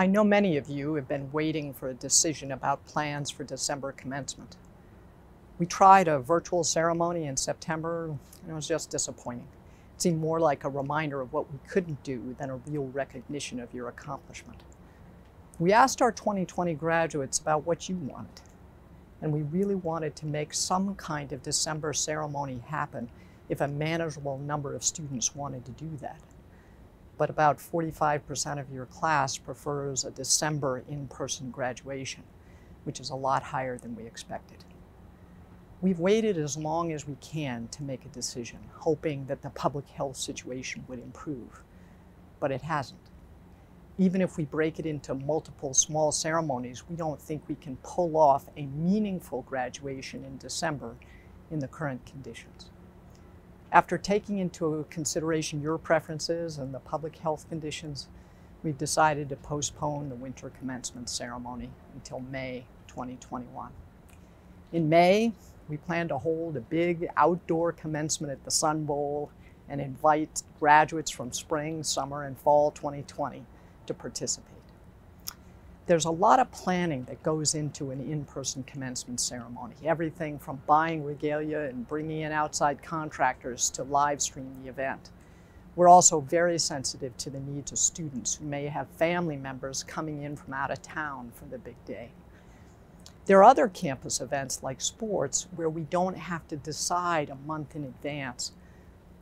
I know many of you have been waiting for a decision about plans for December commencement. We tried a virtual ceremony in September, and it was just disappointing. It seemed more like a reminder of what we couldn't do than a real recognition of your accomplishment. We asked our 2020 graduates about what you wanted, and we really wanted to make some kind of December ceremony happen if a manageable number of students wanted to do that but about 45% of your class prefers a December in-person graduation, which is a lot higher than we expected. We've waited as long as we can to make a decision, hoping that the public health situation would improve, but it hasn't. Even if we break it into multiple small ceremonies, we don't think we can pull off a meaningful graduation in December in the current conditions. After taking into consideration your preferences and the public health conditions, we've decided to postpone the winter commencement ceremony until May 2021. In May, we plan to hold a big outdoor commencement at the Sun Bowl and invite graduates from spring, summer, and fall 2020 to participate there's a lot of planning that goes into an in-person commencement ceremony. Everything from buying regalia and bringing in outside contractors to live stream the event. We're also very sensitive to the needs of students who may have family members coming in from out of town for the big day. There are other campus events like sports where we don't have to decide a month in advance.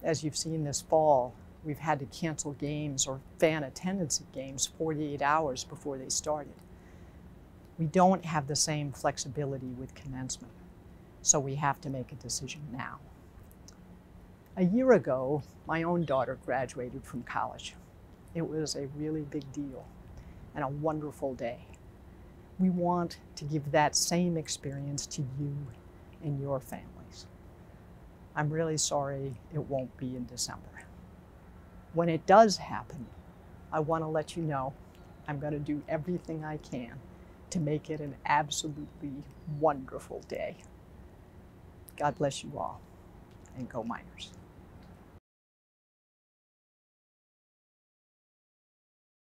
As you've seen this fall, we've had to cancel games or fan attendance at games 48 hours before they started. We don't have the same flexibility with commencement, so we have to make a decision now. A year ago, my own daughter graduated from college. It was a really big deal and a wonderful day. We want to give that same experience to you and your families. I'm really sorry it won't be in December when it does happen, I want to let you know I'm going to do everything I can to make it an absolutely wonderful day. God bless you all, and go Miners.